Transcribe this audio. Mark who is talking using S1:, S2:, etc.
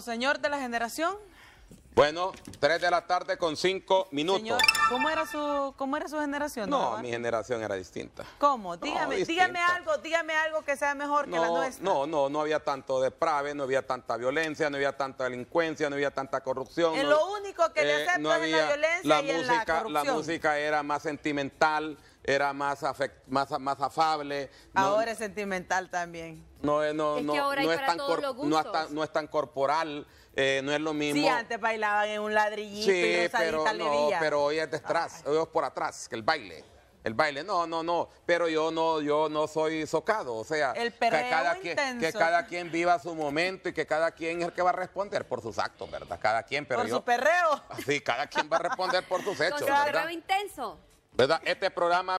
S1: señor de la generación.
S2: Bueno, 3 de la tarde con 5 minutos.
S1: Señor, ¿cómo era su, cómo era su generación?
S2: no, mi generación era distinta.
S1: ¿Cómo? Dígame,
S2: distinta.
S1: dígame algo, dígame algo que sea mejor que la nuestra.
S2: no, no, no había tanto deprave, no había tanta violencia, no había tanta delincuencia, no había tanta corrupción.
S1: En
S2: no-
S1: lo único que le
S2: eh,
S1: acepto
S2: no
S1: es la violencia y en la corrupción.
S2: música era más sentimental, era más, afect- más, más afable. no-
S1: Ahora es sentimental también.
S2: no, es- no,
S3: Es que
S2: no,
S3: ahora hay
S2: no es
S3: para
S2: tan
S3: todos los
S2: no es tan- no es tan corporal, eh, no es lo mismo.
S1: Sí, antes bailaban en un ladrillito y
S2: Sí,
S1: rosadita
S2: pero no, pero hoy es detrás, hoy es por atrás, que el baile. El baile, no, no, no, pero yo no, yo no soy socado, o sea,
S1: El
S2: que,
S1: perreo
S2: cada quien,
S1: intenso.
S2: que cada quien viva su momento y que cada quien es el que va a responder por sus actos, ¿verdad? Cada quien, pero
S1: Por
S2: yo...
S1: su perreo.
S2: Sí, cada quien va a responder por sus
S3: Con
S2: hechos,
S3: su
S2: ¿verdad?
S3: perreo intenso.
S2: ¿Verdad? Este programa